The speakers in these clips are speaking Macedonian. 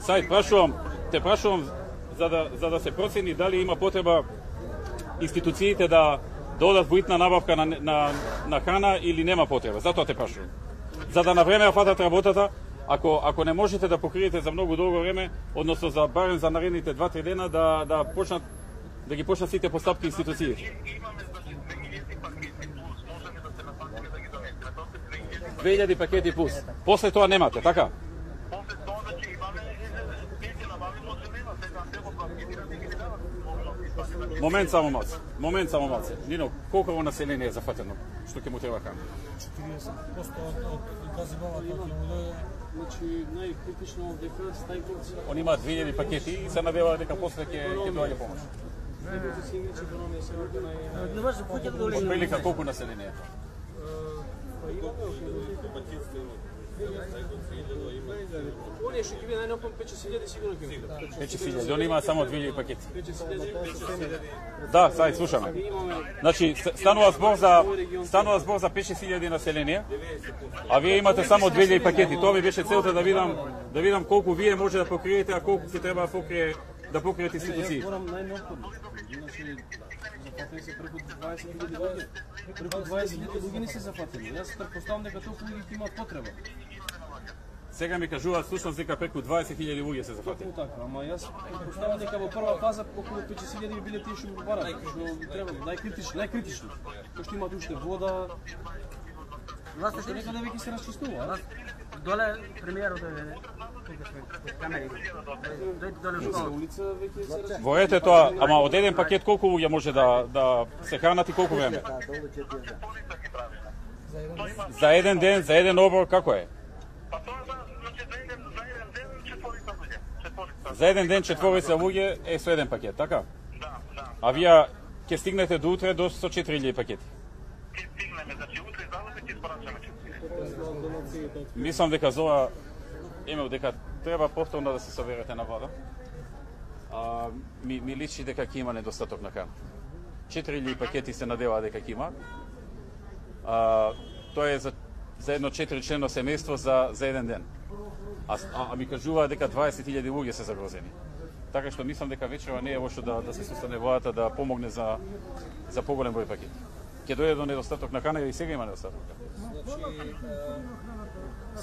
Сај прашувам, те прашувам за да, за да се процени дали има потреба институциите да додат воитна набавка на, на, на храна или нема потреба. Затоа те прашувам. За да на време ја фатат работата, ако ако не можете да покриете за многу долго време, односно за барем за наредните 2-3 дена да да почнат да ги почнат сите постапки институции. Имаме значи 2000 пакети плюс, можеме да се напакиме да ги донесеме. Тоа се 2000 2000 пакети плюс. После тоа немате, така? После тоа значи имаме тези набави може нема, сега се го планираме ги даваме. Момент само мац. Момент само мац. Нино, колку во население е зафатено? Што ќе му треба кам? 40% од, газибавата ќе му дојде Значи, најкритично дека стајковци Они имаат 2000 пакети и се надеваат дека после ќе ќе доаѓа помош. Не може да поќе да доли. Прилика колку население? е? тоа? Па имаме Оние што ќе биде најнапон 5000 сигурно ќе биде. 5000, они имаат само 2000 пакети. 5000 Да, сај слушаме. Значи станува збор за станува збор за 5000 население, а вие имате само 2000 пакети. Тоа ми беше целта да видам да видам колку вие може да покриете, а колку ќе треба да покрие да покриете институции. Иначе зафатени се преку 20.000 луѓе. Преку 20.000 луѓе не се зафатени. Јас претпоставам дека толку луѓе имаат потреба. Сега ми кажуваат слушам дека преку 20.000 луѓе се зафатени. Токму така, ама јас претпоставам дека во прва фаза околу 50.000 биле тие што го барат, што треба, најкритично, најкритично. Кој што имаат уште вода, Вас што некаде веќе се расчистува, а? доле премиерот дојде. Расчистува. Во ете тоа, ама од еден пакет колку луѓе може да да се хранат и колку време? За еден ден, за еден оброк како е? Па тоа за значи за еден за еден ден четворица луѓе. Четворица. За еден ден четворица луѓе е со еден пакет, така? Да, да. А вие ќе стигнете до утре до со 4000 пакети. Ќе стигнеме, значи утре залата ќе испрачаме четири. Мислам дека ова Емил дека треба повторно да се соберете на влада. А, ми, ми личи дека ќе има недостаток на храна. 4000 пакети се надева дека ќе има. А, тоа е за, за едно 4 члено семејство за, за еден ден. А, а, а ми кажува дека 20.000 луѓе се загрозени. Така што мислам дека вечерва не е лошо да, да се состане владата да помогне за, за поголем број пакети. Ќе дојде до недостаток на храна и сега има недостаток.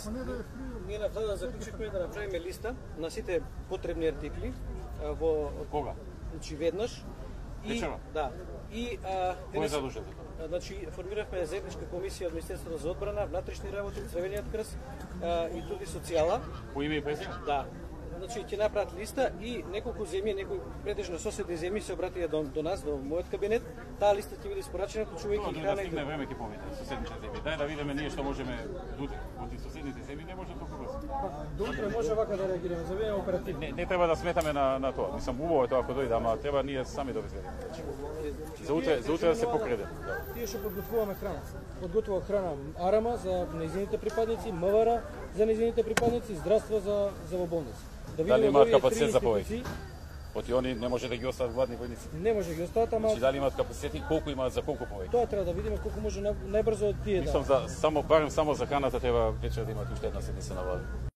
Значи, ние на влада заклучивме да направиме листа на сите потребни артикли во Кога? значи веднаш и да. И а, Кој е задушен за тоа? Значи, формиравме заедничка комисија од Министерството за одбрана, внатрешни работи, Црвениот крст а, и туди социјала. По име и презиме? Да. Значи, ќе направат листа и неколку земји, некои претежно соседни земји се обратија до, до нас, до мојот кабинет. Таа листа ќе биде испорачена, вклучувајќи да храна и стигне време ќе помине соседните земји. Дај да видиме ние што можеме дуде. Од соседните земји не може толку брзо. До утре може вака да реагираме, за бидеме оперативни. Не, не треба да сметаме на, на тоа. Мислам, убаво е тоа ако дојде, ама треба ние сами да обезбедиме. За утре, за утре да се покреде. Да. Тие што подготвуваме храна. Подготвува храна Арама за нејзините припадници, МВР за нејзините припадници, здравство за за во болници. Да Дали имаат капацитет за повеќе? Оти они не може да ги остават гладни војници. Не може ги остават, ама Значи дали имаат капацитет и колку имаат за колку повеќе. тоа треба да видиме колку може нај- најбрзо од тие Мислам да. за само барем само за храната треба вечер да имат уште една седница на влада.